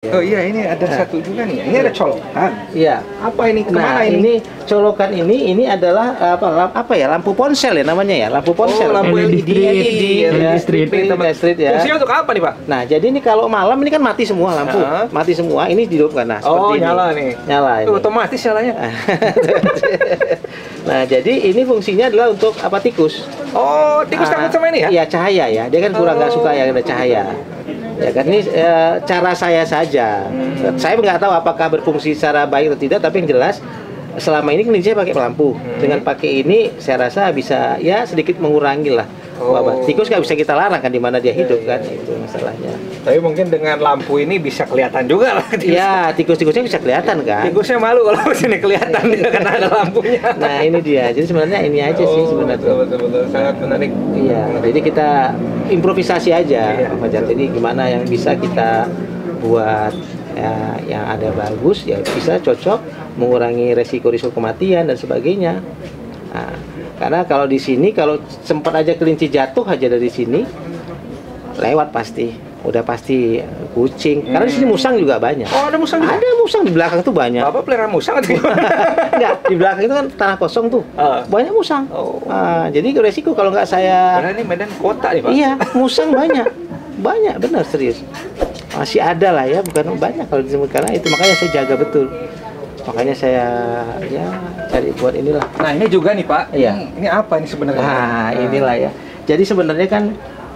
Oh iya ini ada satu juga nih. Ini ada colokan. Iya. Apa ini? Nah, Ke mana ini? ini colokan ini ini adalah apa apa ya? Lampu ponsel ya namanya ya, lampu ponsel. Oh, lampu LED LED, LED, ya, LED street. LED street ya. Fungsinya untuk apa nih Pak? Nah, jadi ini kalau malam ini kan mati semua lampu. Heeh. Mati semua. Ini dihidupkan. Nah, seperti Oh ini. nyala nih. Nyala ini. Otomatis nyalanya. nah, jadi ini fungsinya adalah untuk apa tikus. Oh tikus Ah, takut sama ini ya? Iya, cahaya ya. Dia kan kurang nggak Oh. suka yang ada cahaya. Ya kan ini eh, cara saya saja. Hmm. Saya nggak tahu apakah berfungsi secara baik atau tidak, tapi yang jelas selama ini kan saya pakai lampu. Hmm. Dengan pakai ini saya rasa bisa ya sedikit mengurangi lah. Oh. wabah. Tikus nggak bisa kita larang kan di mana dia hidup Iya, kan iya, itu masalahnya. Tapi mungkin dengan lampu ini bisa kelihatan juga lah. Iya, tikus-tikusnya bisa kelihatan kan. Tikusnya malu kalau sini kelihatan dia karena ada lampunya. Nah ini dia. Jadi sebenarnya ini aja sih Oh, sebenarnya. Betul, betul, betul. Sangat menarik. Iya, jadi kita improvisasi aja, Iya. Pak Fajar. Jadi gimana yang bisa kita buat ya, yang ada bagus, ya bisa cocok, mengurangi resiko-risiko kematian dan sebagainya. Nah, karena kalau di sini kalau sempat aja kelinci jatuh aja dari sini, lewat pasti, udah pasti kucing. Karena di sini musang juga banyak. Oh ada musang juga? Ada musang di belakang tuh banyak. Bapak pelihara musang atau? Enggak, di belakang itu kan tanah kosong tuh. Ah. Banyak musang. Oh. Ah, jadi resiko kalau nggak saya Karena ini Medan kota nih Pak. Iya, musang banyak. Banyak, benar serius. Masih ada lah ya, bukan banyak kalau disebut karena itu makanya saya jaga betul. Makanya saya ya cari buat inilah. Nah ini juga nih Pak. Iya. Ini, ini apa ini sebenarnya? Nah, inilah ya. Jadi sebenarnya kan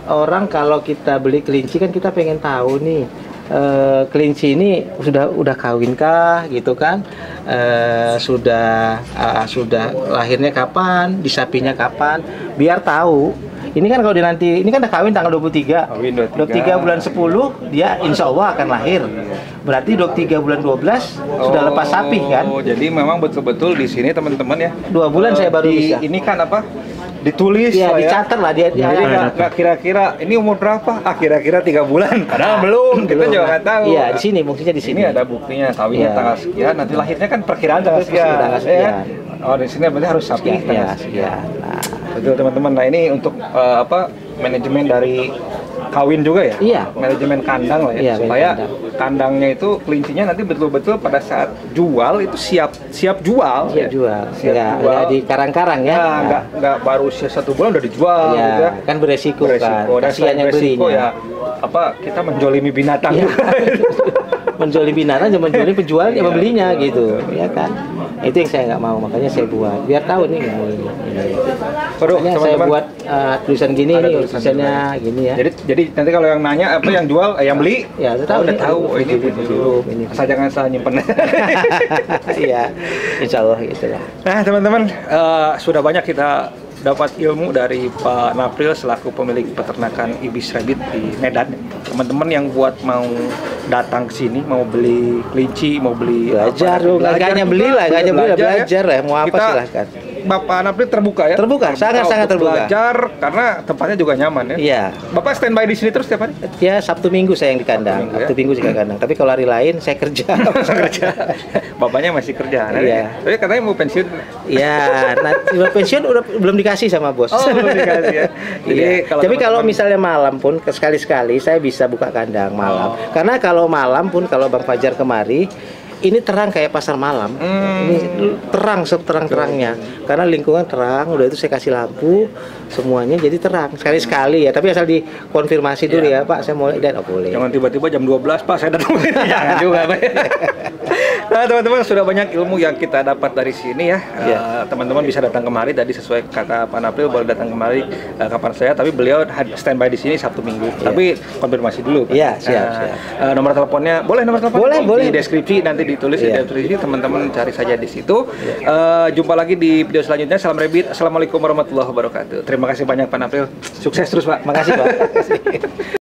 orang kalau kita beli kelinci kan kita pengen tahu nih eh, kelinci ini sudah udah kawin kah gitu kan Eh, sudah ah, sudah lahirnya kapan di sapinya kapan biar tahu ini kan kalau dia nanti ini kan udah kawin tanggal 23 Kawin 23. 23 bulan 10 dia insya Allah akan lahir berarti 23 bulan 12 sudah lepas sapi kan Oh, jadi memang betul-betul di sini teman-teman ya. dua bulan eh, saya baru di- bisa Ini kan apa? Ditulis Iya, lah ya. dicatat lah dia. dia Jadi nggak kira-kira ini umur berapa? Ah kira-kira tiga bulan. Padahal belum. Kita Belum. juga nggak tahu. Iya, di sini fungsinya di sini. sini ada buktinya kawinnya Iya. tanggal sekian, nanti lahirnya kan perkiraan tanggal sekian. Tanggal ya. sekian. Oh, di sini berarti harus sapi sekian, tanggal ya, sekian. sekian. Nah, Betul teman-teman. Nah ini untuk eh, apa manajemen dari kawin juga ya? Iya. Manajemen kandang lah ya. Iya, supaya kandang. kandangnya itu kelincinya nanti betul-betul pada saat jual itu siap siap jual. siap ya. jual. Siap Nggak, jual. nggak di karang-karang ya. Ya, nggak nggak baru satu bulan udah dijual Ya, gitu ya. kan beresiko, Beresiko. kan. Kasihan yang beresiko belinya. ya apa kita menjolimi binatang Iya. menjuali binatang jangan menjuali penjual Iya, yang belinya betul, gitu, betul. ya kan? Itu yang saya nggak mau, makanya saya buat. Biar tahu nih ini. ini. Makanya saya buat uh, tulisan gini nih, tulisan tulisannya gini ya. Jadi jadi nanti kalau yang nanya apa yang jual, eh, yang beli, Ya, saya tahu udah tahu. Oh, ini Ini dulu. ini. Asal jangan salah nyimpen. Iya, insya Allah gitu lah. Nah, teman-teman, eh, sudah banyak kita dapat ilmu dari Pak Napril selaku pemilik peternakan ibis rabbit di Medan. Teman-teman yang buat mau datang ke sini, mau beli kelinci, mau beli Belajar apa, dong, nggak hanya beli lah, hanya beli lah, ya. belajar mau apa Kita- silahkan. Bapak Napril terbuka ya? Terbuka, sangat-sangat terbuka. Belajar karena tempatnya juga nyaman ya. Iya. Bapak standby di sini terus setiap hari? Ya Sabtu Minggu saya yang di kandang, Sabtu Minggu, ya? Sabtu Minggu juga kandang. Tapi kalau hari lain saya kerja. Masa kerja. Bapaknya masih kerja. Nah, Iya. Tapi katanya mau pensiun. ya, nah, pensiun udah belum dikasih sama bos. Oh, belum dikasih ya. Jadi Iya. kalau Tapi kalau misalnya malam pun sekali-sekali saya bisa buka kandang malam. Oh. Karena kalau malam pun kalau Bang Fajar kemari ini terang kayak pasar malam. Hmm. Ini terang seterang-terangnya. Karena lingkungan terang, udah itu saya kasih lampu semuanya jadi terang. Sekali-sekali ya, tapi asal dikonfirmasi dulu ya, Pak, saya mau dan oh boleh. Jangan tiba-tiba jam 12 Pak saya datang. Jangan juga Pak. Nah teman-teman sudah banyak ilmu yang kita dapat dari sini ya. Iya. Eh, teman-teman bisa datang kemari tadi sesuai kata Pak Napril boleh datang kemari eh, kapan saya. Tapi beliau standby di sini Sabtu Minggu. Iya. Tapi konfirmasi dulu. Pak. Iya, siap, Nah, siap. eh, nomor teleponnya boleh nomor teleponnya Boleh, di boleh. deskripsi nanti ditulis di Iya. deskripsi teman-teman cari saja di situ. Eh, jumpa lagi di video selanjutnya. Salam Rebit. Assalamualaikum warahmatullahi wabarakatuh. Terima kasih banyak Pak Napril. Sukses terus Pak. Makasih, Pak.